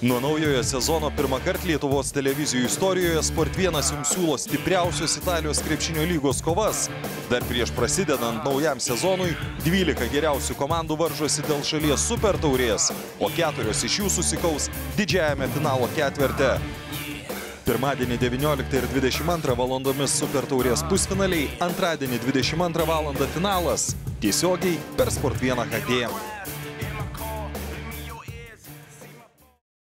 Nuo naujojo sezono pirmą kartą Lietuvos televizijų istorijoje Sport 1 jums siūlo stipriausios Italijos krepšinio lygos kovas. Dar prieš prasidedant naujam sezonui 12 geriausių komandų varžosi dėl šalies super taurės, o keturios iš jų susikaus didžiajame finalo ketverte. Pirmadienį 19 ir 22 valandomis super taurės pusfinaliai, antradienį 22 valandą finalas. Tiesiogiai per Sport 1 HD.